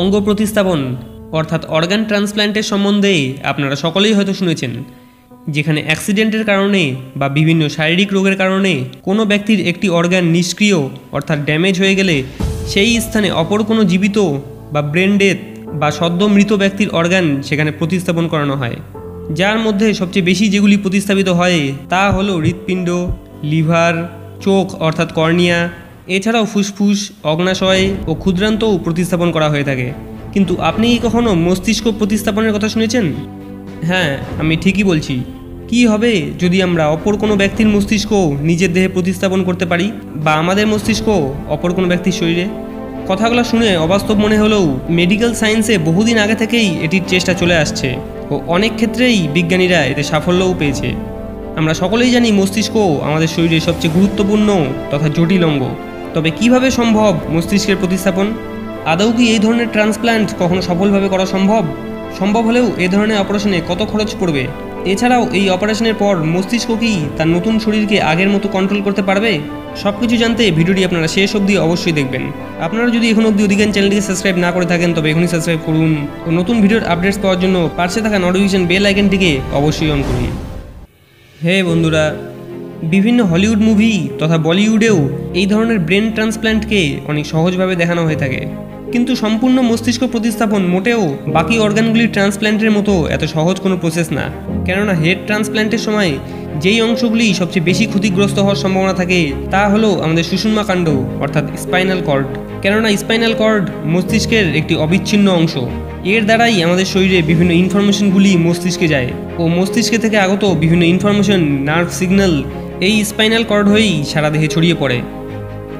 অঙ্গ প্রতিস্থাপন অর্থাৎ অর্গান ট্রান্সপ্ল্যান্টের সম্বন্ধে আপনারা সকলেই হয়তো শুনেছেন, যেখানে অ্যাক্সিডেন্টের কারণে বা বিভিন্ন শারীরিক রোগের কারণে কোনো ব্যক্তির একটি অর্গান নিষ্ক্রিয়, অর্থাৎ ড্যামেজ হয়ে গেলে সেই স্থানে অপর কোনো জীবিত বা ব্রেন ডেথ বা সদ্য মৃত ব্যক্তির অর্গান সেখানে প্রতিস্থাপন করানো হয়। যার মধ্যে সবচেয়ে বেশি যেগুলি প্রতিস্থাপিত হয় তা হলো হৃৎপিণ্ড, লিভার, চোখ, অর্থাৎ কর্নিয়া এছাড়াও ফুসফুস, অগ্নাশয় ও ক্ষুদ্রান্তও প্রতিস্থাপন করা হয়ে থাকে। কিন্তু আপনি কি কখনো মস্তিষ্ক প্রতিস্থাপনের কথা শুনেছেন? হ্যাঁ আমি ঠিকই বলছি। কি হবে যদি আমরা অপর কোনো ব্যক্তির মস্তিষ্ক নিজের দেহে প্রতিস্থাপন করতে পারি বা আমাদের মস্তিষ্ক অপর কোনো ব্যক্তির শরীরে? কথাগুলো শুনে অবাস্তব মনে হলেও মেডিকেল সায়েন্সে বহুদিন আগে থেকেই এটির চেষ্টা চলে আসছে ও অনেক ক্ষেত্রেই বিজ্ঞানীরা এতে সাফল্যও পেয়েছে। আমরা সকলেই জানি মস্তিষ্ক আমাদের শরীরের সবচেয়ে গুরুত্বপূর্ণ তথা জটিল অঙ্গ। তবে কীভাবে সম্ভব মস্তিষ্কের প্রতিস্থাপন? আদৌ কি এই ধরনের ট্রান্সপ্ল্যান্ট কখনো সফলভাবে করা সম্ভব? সম্ভব হলেও এ ধরনের অপারেশনে কত খরচ পড়বে? এছাড়াও এই অপারেশনের পর মস্তিষ্ক কি তার নতুন শরীরকে আগের মতো কন্ট্রোল করতে পারবে? সব কিছু জানতে ভিডিওটি আপনারা শেষ অবধি অবশ্যই দেখবেন। আপনারা যদি এখন অবধি অধিকান চ্যানেলটিকে সাবস্ক্রাইব না করে থাকেন, তবে এখনই সাবস্ক্রাইব করুন ও নতুন ভিডিওর আপডেটস পাওয়ার জন্য পাশে থাকা নোটিফিকেশন বেল আইকনটিকে অবশ্যই অন করুন। হে বন্ধুরা বিভিন্ন হলিউড মুভি তথা বলিউডেও এই ধরনের ব্রেন ট্রান্সপ্ল্যান্টকে অনেক সহজভাবে দেখানো হয়ে থাকে। কিন্তু সম্পূর্ণ মস্তিষ্ক প্রতিস্থাপন মোটেও বাকি অর্গানগুলির ট্রান্সপ্ল্যান্টের মতো এত সহজ কোনো প্রসেস না। কেননা হেড ট্রান্সপ্ল্যান্টের সময় যেই অংশগুলি সবচেয়ে বেশি ক্ষতিগ্রস্ত হওয়ার সম্ভাবনা থাকে তা হলো আমাদের সুষুম্মা কাণ্ড, অর্থাৎ স্পাইনাল কর্ড। কেননা স্পাইনাল কর্ড মস্তিষ্কের একটি অবিচ্ছিন্ন অংশ। এর দ্বারাই আমাদের শরীরে বিভিন্ন ইনফরমেশনগুলি মস্তিষ্কে যায় ও মস্তিষ্কে থেকে আগত বিভিন্ন ইনফরমেশন নার্ভ সিগন্যাল এই স্পাইনাল কর্ড হয়েই সারা দেহে ছড়িয়ে পড়ে।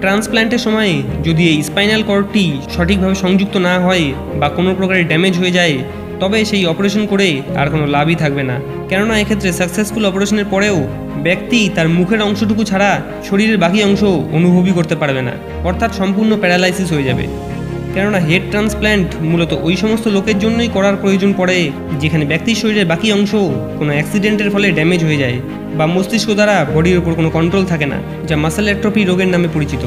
ট্রান্সপ্ল্যান্টের সময় যদি এই স্পাইনাল কর্ডটি সঠিকভাবে সংযুক্ত না হয় বা কোনো প্রকারের ড্যামেজ হয়ে যায়, তবে সেই অপারেশন করে আর কোনো লাভই থাকবে না। কেননা এক্ষেত্রে সাকসেসফুল অপারেশনের পরেও ব্যক্তি তার মুখের অংশটুকু ছাড়া শরীরের বাকি অংশ অনুভবই করতে পারবে না। অর্থাৎ সম্পূর্ণ প্যারালাইসিস হয়ে যাবে। কেননা হেড ট্রান্সপ্ল্যান্ট মূলত ওই সমস্ত লোকের জন্যই করার প্রয়োজন পড়ে, যেখানে ব্যক্তির শরীরের বাকি অংশ কোনো অ্যাক্সিডেন্টের ফলে ড্যামেজ হয়ে যায় বা মস্তিষ্ক দ্বারা বডির ওপর কোনো কন্ট্রোল থাকে না, যা মাসেল অ্যাট্রফি রোগের নামে পরিচিত।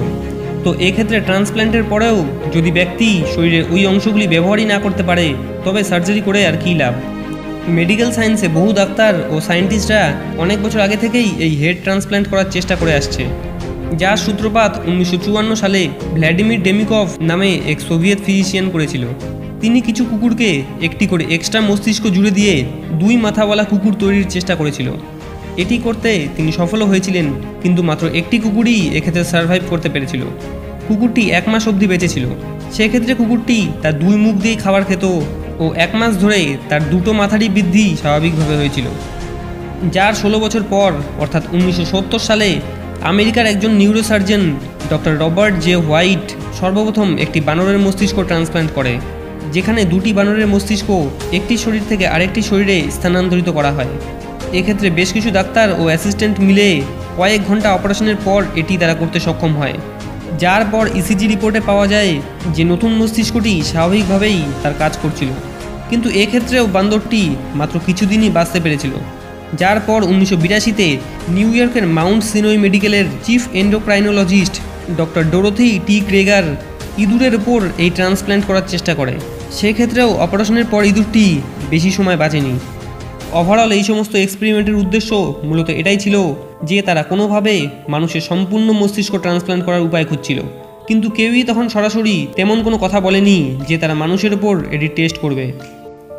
তো এক্ষেত্রে ট্রান্সপ্ল্যান্টের পরেও যদি ব্যক্তি শরীরের ওই অংশগুলি ব্যবহারই না করতে পারে, তবে সার্জারি করে আর কী লাভ? মেডিকেল সায়েন্সে বহু ডাক্তার ও সায়েন্টিস্টরা অনেক বছর আগে থেকেই এই হেড ট্রান্সপ্ল্যান্ট করার চেষ্টা করে আসছে। যার সূত্রপাত উনিশশো চুয়ান্ন সালে ভ্ল্যাডিমির ডেমিকভ নামে এক সোভিয়েত ফিজিশিয়ান করেছিল। তিনি কিছু কুকুরকে একটি করে এক্সট্রা মস্তিষ্ক জুড়ে দিয়ে দুই মাথাওয়ালা কুকুর তৈরির চেষ্টা করেছিল। এটি করতে তিনি সফলও হয়েছিলেন, কিন্তু মাত্র একটি কুকুরই এক্ষেত্রে সার্ভাইভ করতে পেরেছিল। কুকুরটি এক মাস অবধি বেঁচেছিল সেক্ষেত্রে কুকুরটি তার দুই মুখ দিয়েই খাবার খেত ও এক মাস ধরে তার দুটো মাথারই বৃদ্ধি স্বাভাবিকভাবে হয়েছিল। যার ষোলো বছর পর, অর্থাৎ উনিশশো সত্তর সালে আমেরিকার একজন neurosurgeon doctor Robert J White সর্বপ্রথম একটি বানরের মস্তিষ্ক ট্রান্সপ্ল্যান্ট করে, যেখানে দুটি বানরের মস্তিষ্ক একটি শরীর থেকে আরেকটি শরীরে স্থানান্তরিত করা হয়। এক্ষেত্রে বেশ কিছু ডাক্তার ও অ্যাসিস্ট্যান্ট মিলে কয়েক ঘণ্টা অপারেশনের পর এটি তারা করতে সক্ষম হয়। যার পর ইসিজি রিপোর্টে পাওয়া যায় যে নতুন মস্তিষ্কটি স্বাভাবিকভাবেই তার কাজ করছিল। কিন্তু এক্ষেত্রেও বান্দরটি মাত্র কিছুদিনই বাঁচতে পেরেছিল। যার পর উনিশশো বিরাশিতে নিউ ইয়র্কের মাউন্ট সিনোই মেডিকেলের chief endocrinologist doctor Dorothy T Krieger ইঁদুরের ওপর এই ট্রান্সপ্ল্যান্ট করার চেষ্টা করে। সেক্ষেত্রেও অপারেশনের পর ইঁদুরটি বেশি সময় বাঁচেনি। ওভারঅল এই সমস্ত এক্সপেরিমেন্টের উদ্দেশ্য মূলত এটাই ছিল যে তারা কোনোভাবে মানুষের সম্পূর্ণ মস্তিষ্ক ট্রান্সপ্ল্যান্ট করার উপায় খুঁজছিল। কিন্তু কেউই তখন সরাসরি তেমন কোনো কথা বলেনি যে তারা মানুষের ওপর এটি টেস্ট করবে।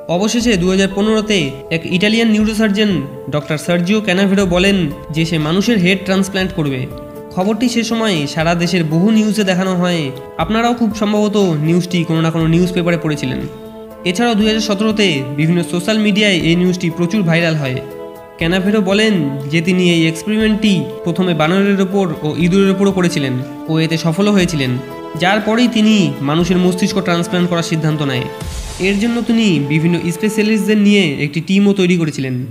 অবশেষে দু হাজার পনেরোতে এক Italian neurosurgeon doctor Sergio Canavero বলেন যে সে মানুষের হেড ট্রান্সপ্ল্যান্ট করবে। খবরটি সে সময় সারা দেশের বহু নিউজে দেখানো হয়। আপনারাও খুব সম্ভবত নিউজটি কোনো না কোনো নিউজ পেপারে পড়েছিলেন। এছাড়াও দু হাজার সতেরোতে বিভিন্ন সোশ্যাল মিডিয়ায় এই নিউজটি প্রচুর ভাইরাল হয়। ক্যানাভেরো বলেন যে তিনি এই এক্সপেরিমেন্টটি প্রথমে বানরের ওপর ও ইঁদুরের ওপরও করেছিলেন ও এতে সফলও হয়েছিলেন। যার পরেই তিনি মানুষের মস্তিষ্ক ট্রান্সপ্ল্যান্ট করার সিদ্ধান্ত নেয়। এর জন্য তিনি বিভিন্ন স্পেশালিস্টদের নিয়ে একটি টিমও তৈরি করেছিলেন।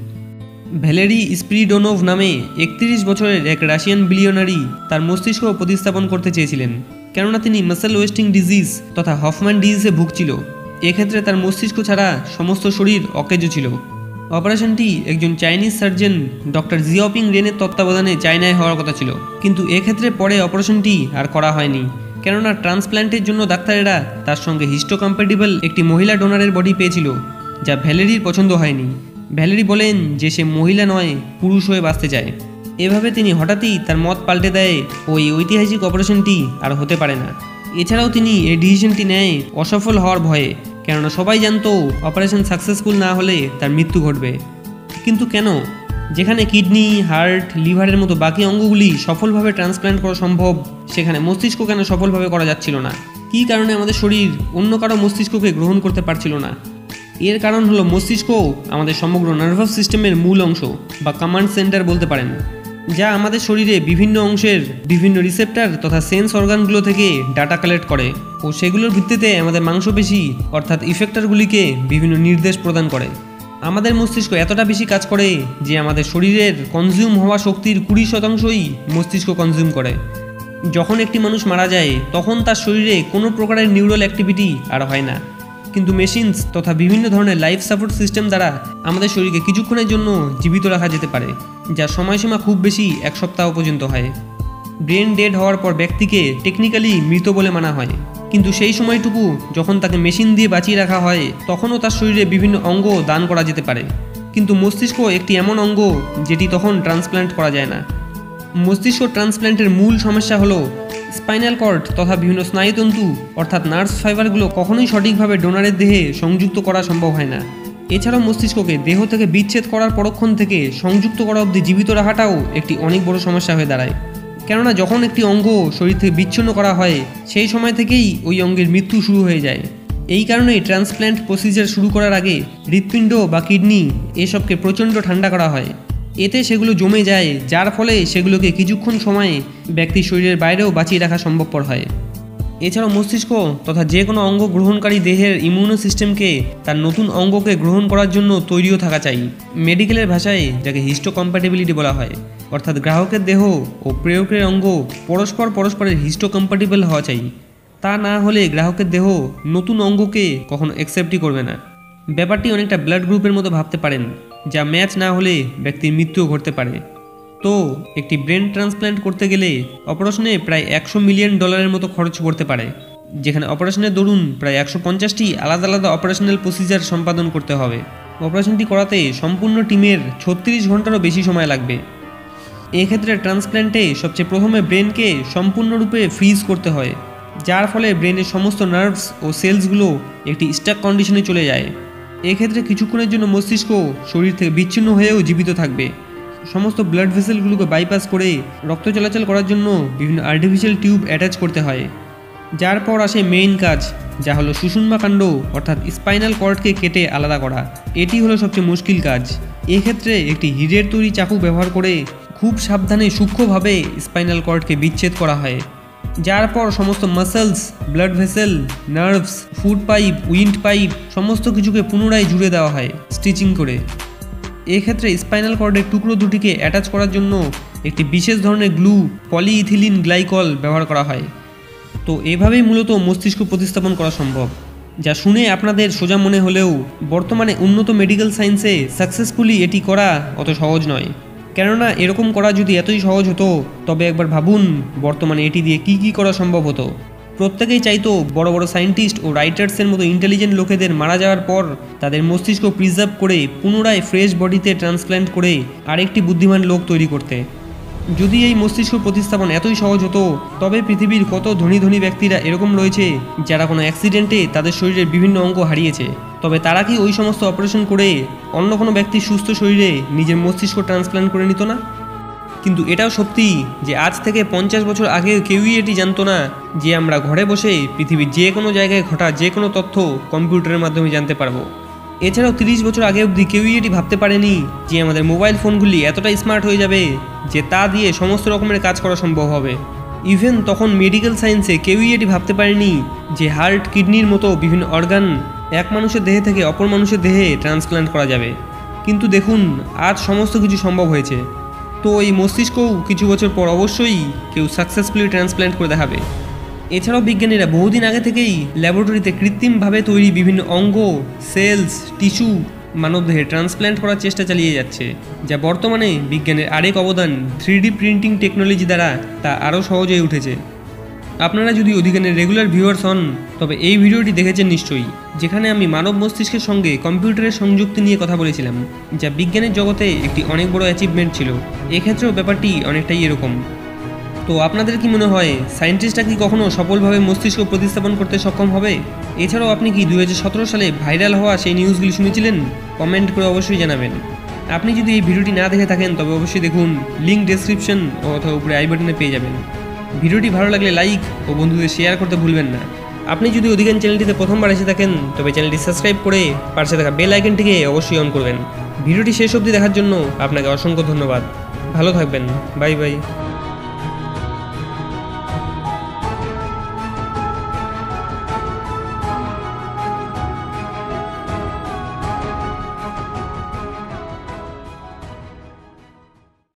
ভ্যালেরি স্প্রিডোনোভ নামে একত্রিশ বছরের এক রাশিয়ান বিলিয়নারি তার মস্তিষ্ক প্রতিস্থাপন করতে চেয়েছিলেন, কেননা তিনি মাসেল ওয়েস্টিং ডিজিজ তথা হফম্যান ডিজিজে ভুগছিল। এক্ষেত্রে তার মস্তিষ্ক ছাড়া সমস্ত শরীর অকেজ ছিল। অপারেশনটি একজন চাইনিজ সার্জন ডক্টর জিওপিং রেনের তত্ত্বাবধানে চায়নায় হওয়ার কথা ছিল। কিন্তু এক্ষেত্রে পরে অপারেশনটি আর করা হয়নি। কেননা ট্রান্সপ্ল্যান্টের জন্য ডাক্তারেরা তার সঙ্গে হিস্টোকম্প্যাটিবল একটি মহিলা ডোনারের বডি পেয়েছিল, যা ভ্যালেরির পছন্দ হয়নি। ভ্যালেরি বলেন যে সে মহিলা নয়, পুরুষ হয়ে বাঁচতে চায়। এভাবে তিনি হঠাৎই তার মত পাল্টে দেয় ওই ঐতিহাসিক অপারেশনটি আর হতে পারে না। এছাড়াও তিনি এই ডিসিশনটি নেয় অসফল হওয়ার ভয়ে, কেননা সবাই জানতো অপারেশন সাকসেসফুল না হলে তার মৃত্যু ঘটবে। কিন্তু কেন? যেখানে কিডনি, হার্ট, লিভারের মতো বাকি অঙ্গগুলি সফলভাবে ট্রান্সপ্ল্যান্ট করা সম্ভব, সেখানে মস্তিষ্ক কেন সফলভাবে করা যাচ্ছিল না? কী কারণে আমাদের শরীর অন্য কারও মস্তিষ্ককে গ্রহণ করতে পারছিল না? এর কারণ হলো মস্তিষ্ক আমাদের সমগ্র নার্ভাস সিস্টেমের মূল অংশ বা কমান্ড সেন্টার বলতে পারেন, যা আমাদের শরীরে বিভিন্ন অংশের বিভিন্ন রিসেপ্টার তথা সেন্স অর্গানগুলো থেকে ডাটা কালেক্ট করে ও সেগুলোর ভিত্তিতে আমাদের মাংসপেশি অর্থাৎ ইফেক্টরগুলিকে বিভিন্ন নির্দেশ প্রদান করে। আমাদের মস্তিষ্ক এতটা বেশি কাজ করে যে আমাদের শরীরের কনজিউম হওয়া শক্তির কুড়ি শতাংশই মস্তিষ্ক কনজিউম করে। যখন একটি মানুষ মারা যায়, তখন তার শরীরে কোনো প্রকারের নিউরাল অ্যাক্টিভিটি আর হয় না। কিন্তু মেশিনস তথা বিভিন্ন ধরনের লাইফ সাপোর্ট সিস্টেম দ্বারা আমাদের শরীরকে কিছুক্ষণের জন্য জীবিত রাখা যেতে পারে, যা সময়সীমা খুব বেশি এক সপ্তাহ পর্যন্ত হয়। ব্রেন ডেড হওয়ার পর ব্যক্তিকে টেকনিক্যালি মৃত বলে মানা হয়। কিন্তু সেই সময়টুকু যখন তাকে মেশিন দিয়ে বাঁচিয়ে রাখা হয়, তখনও তার শরীরে বিভিন্ন অঙ্গ দান করা যেতে পারে। কিন্তু মস্তিষ্ক একটি এমন অঙ্গ যেটি তখন ট্রান্সপ্ল্যান্ট করা যায় না। মস্তিষ্ক ট্রান্সপ্ল্যান্টের মূল সমস্যা হলো স্পাইনাল কর্ড তথা বিভিন্ন স্নায়ুতন্তু, অর্থাৎ নার্ভস ফাইবারগুলো কখনোই সঠিকভাবে ডোনারের দেহে সংযুক্ত করা সম্ভব হয় না। এছাড়াও মস্তিষ্ককে দেহ থেকে বিচ্ছেদ করার পরক্ষণ থেকে সংযুক্ত করা অবধি জীবিত রাখাটাও একটি অনেক বড় সমস্যা হয়ে দাঁড়ায়। কেননা যখন একটি অঙ্গ শরীর থেকে বিচ্ছিন্ন করা হয়, সেই সময় থেকেই ওই অঙ্গের মৃত্যু শুরু হয়ে যায়। এই কারণেই ট্রান্সপ্ল্যান্ট প্রসিজার শুরু করার আগে হৃৎপিণ্ড বা কিডনি এসবকে প্রচণ্ড ঠান্ডা করা হয়। এতে সেগুলো জমে যায়, যার ফলে সেগুলোকে কিছুক্ষণ সময়ে ব্যক্তির শরীরের বাইরেও বাঁচিয়ে রাখা সম্ভবপর হয়। এছাড়াও মস্তিষ্ক তথা যে কোনো অঙ্গ গ্রহণকারী দেহের ইমিউনো সিস্টেমকে তার নতুন অঙ্গকে গ্রহণ করার জন্য তৈরিও থাকা চাই। মেডিকেলের ভাষায় যাকে হিস্টো কম্প্যাটেবিলিটি বলা হয়। অর্থাৎ গ্রাহকের দেহ ও প্রয়োগের অঙ্গ পরস্পর পরস্পরের হিস্টো কম্প্যাটেবল হওয়া চাই। তা না হলে গ্রাহকের দেহ নতুন অঙ্গকে কখনো অ্যাকসেপ্টই করবে না। ব্যাপারটি অনেকটা ব্লাড গ্রুপের মতো ভাবতে পারেন, যা ম্যাচ না হলে ব্যক্তির মৃত্যুও ঘটতে পারে। তো একটি ব্রেন ট্রান্সপ্ল্যান্ট করতে গেলে অপারেশনে প্রায় একশো মিলিয়ন ডলারের মতো খরচ পড়তে পারে, যেখানে অপারেশনের দরুন প্রায় একশো পঞ্চাশটি আলাদা আলাদা অপারেশনাল প্রসিজার সম্পাদন করতে হবে। অপারেশনটি করাতে সম্পূর্ণ টিমের ছত্রিশ ঘন্টারও বেশি সময় লাগবে। এক্ষেত্রে ট্রান্সপ্ল্যান্টে সবচেয়ে প্রথমে ব্রেনকে সম্পূর্ণরূপে ফ্রিজ করতে হয়, যার ফলে ব্রেনের সমস্ত নার্ভস ও সেলসগুলো একটি স্টাক কন্ডিশনে চলে যায়। এক্ষেত্রে কিছুক্ষণের জন্য মস্তিষ্ক শরীর থেকে বিচ্ছিন্ন হয়েও জীবিত থাকবে। সমস্ত ব্লাড ভেসেলগুলোকে বাইপাস করে রক্ত চলাচল করার জন্য বিভিন্ন আর্টিফিশিয়াল টিউব অ্যাটাচ করতে হয়। যার পর আসে মেইন কাজ, যা হলো সুষুম্মা কাণ্ড, অর্থাৎ স্পাইনাল কর্ডকে কেটে আলাদা করা। এটি হলো সবচেয়ে মুশকিল কাজ। এক্ষেত্রে একটি হিরের তৈরি চাকু ব্যবহার করে খুব সাবধানে সূক্ষ্মভাবে স্পাইনাল কর্ডকে বিচ্ছেদ করা হয়। যার পর সমস্ত muscles, blood vessel, nerves, food pipe, wind pipe সমস্ত কিছুকে পুনরায় জুড়ে দেওয়া হয়, স্টিচিং করে। এক্ষেত্রে স্পাইনাল কর্ডের টুকরো দুটিকে অ্যাটাচ করার জন্য একটি বিশেষ ধরনের গ্লু, পলিইথিলিন গ্লাইকল ব্যবহার করা হয়। তো এভাবেই মূলত মস্তিষ্ক প্রতিস্থাপন করা সম্ভব। যা শুনে আপনাদের সোজা মনে হলেও বর্তমানে উন্নত মেডিকেল সায়েন্সে সাকসেসফুলি এটি করা অত সহজ নয়। কেননা এরকম করা যদি এতই সহজ হতো, তবে একবার ভাবুন বর্তমানে এটি দিয়ে কি কি করা সম্ভব হতো। প্রত্যেকেই চাইতো বড় বড় সায়েন্টিস্ট ও রাইটার্সের মতো ইন্টেলিজেন্ট লোকেদের মারা যাওয়ার পর তাদের মস্তিষ্ক প্রিজার্ভ করে পুনরায় ফ্রেশ বডিতে ট্রান্সপ্ল্যান্ট করে আরেকটি বুদ্ধিমান লোক তৈরি করতে। যদি এই মস্তিষ্ক প্রতিস্থাপন এতই সহজ হতো, তবে পৃথিবীর কত ধনী ধনী ব্যক্তিরা এরকম রয়েছে যারা কোনো অ্যাক্সিডেন্টে তাদের শরীরের বিভিন্ন অঙ্গ হারিয়েছে। তবে তারা কি ওই সমস্ত অপারেশন করে অন্য কোনো ব্যক্তির সুস্থ শরীরে নিজের মস্তিষ্ক ট্রান্সপ্ল্যান্ট করে নিত না? কিন্তু এটাও সত্যি যে আজ থেকে পঞ্চাশ বছর আগে কেউই এটি জানতো না যে আমরা ঘরে বসে পৃথিবীর যে কোনো জায়গায় ঘটা যে কোনো তথ্য কম্পিউটারের মাধ্যমে জানতে পারব। এছাড়াও তিরিশ বছর আগে অবধি কেউই এটি ভাবতে পারেনি যে আমাদের মোবাইল ফোনগুলি এতটা স্মার্ট হয়ে যাবে যে তা দিয়ে সমস্ত রকমের কাজ করা সম্ভব হবে। ইভেন তখন মেডিকেল সায়েন্সে কেউই এটি ভাবতে পারেনি যে হার্ট কিডনির মতো বিভিন্ন অর্গান এক মানুষের দেহে থেকে অপর মানুষের দেহে ট্রান্সপ্ল্যান্ট করা যাবে। কিন্তু দেখুন, আজ সমস্ত কিছু সম্ভব হয়েছে। তো এই মস্তিষ্কও কিছু বছর পর অবশ্যই কেউ সাকসেসফুলি ট্রান্সপ্ল্যান্ট করে দেখাবে। এছাড়াও বিজ্ঞানীরা বহুদিন আগে থেকেই ল্যাবরেটরিতে কৃত্রিমভাবে তৈরি বিভিন্ন অঙ্গ সেলস টিস্যু মানবদেহে ট্রান্সপ্ল্যান্ট করার চেষ্টা চালিয়ে যাচ্ছে, যা বর্তমানে বিজ্ঞানের আরেক অবদান থ্রি প্রিন্টিং টেকনোলজি দ্বারা তা আরও সহজ হয়ে উঠেছে। আপনারা যদি অধিকানের রেগুলার ভিউয়ার্স হন, তবে এই ভিডিওটি দেখেছেন নিশ্চয়ই, যেখানে আমি মানব মস্তিষ্কের সঙ্গে কম্পিউটারের সংযুক্তি নিয়ে কথা বলেছিলাম, যা বিজ্ঞানের জগতে একটি অনেক বড় অ্যাচিভমেন্ট ছিল। এক্ষেত্রেও ব্যাপারটি অনেকটাই এরকম। তো আপনাদের কি মনে হয় সায়েন্টিস্টরা কি কখনো সফলভাবে মস্তিষ্ক প্রতিস্থাপন করতে সক্ষম হবে? এছাড়াও আপনি কি দু হাজার সতেরো সালে ভাইরাল হওয়া সেই নিউজগুলি শুনেছিলেন? কমেন্ট করে অবশ্যই জানাবেন। আপনি যদি এই ভিডিওটি না দেখে থাকেন, তবে অবশ্যই দেখুন লিঙ্ক ডেসক্রিপশন অথবা উপরে আই বাটনে পেয়ে যাবেন। ভিডিওটি ভালো লাগলে লাইক ও বন্ধুদের শেয়ার করতে ভুলবেন না। আপনি যদি অধিকান চ্যানেলটিতে প্রথমবার এসে থাকেন, তবে চ্যানেলটি সাবস্ক্রাইব করে পাশে থাকা বেল আইকনটিকে অবশ্যই অন করবেন। ভিডিওটি শেষ অবধি দেখার জন্য আপনাকে অসংখ্য ধন্যবাদ। ভালো থাকবেন। Bye bye